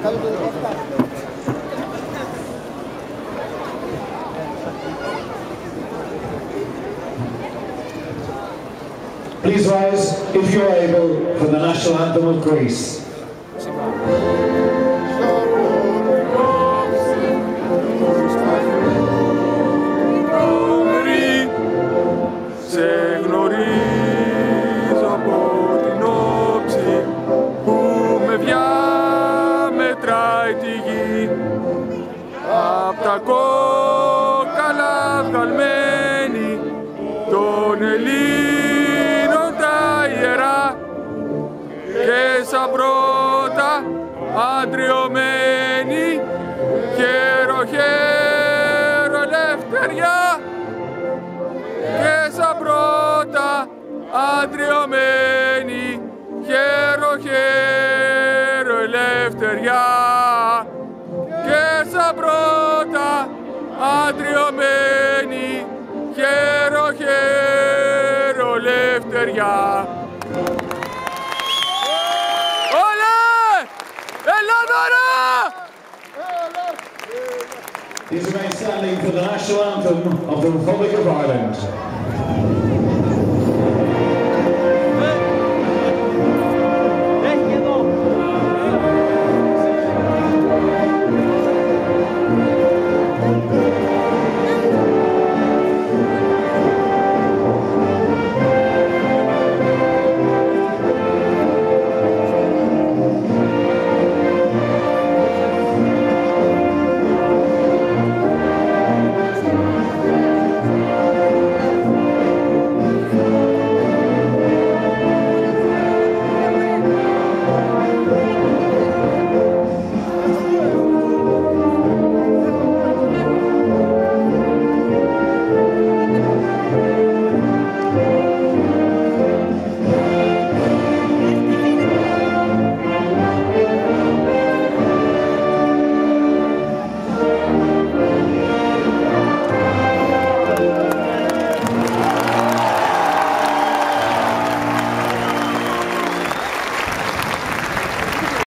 Please rise, if you are able, for the National Anthem of Greece. Διαμετράει τη γη. Απ' τα κόκαλα βγαλμένη των Ελλήνων τα ιερά. Και σαν πρώτα αντριωμένη χέρο χέρο ελευθεριά και σαν πρώτα αντριωμένη χέρο χέρο ελευθεριά και σαν πρώτα αντριωμένη χέρο χέρο ελευθεριά Όλε! Ελλάδα ρε! These remain standing for the national anthem of the Republic of Ireland.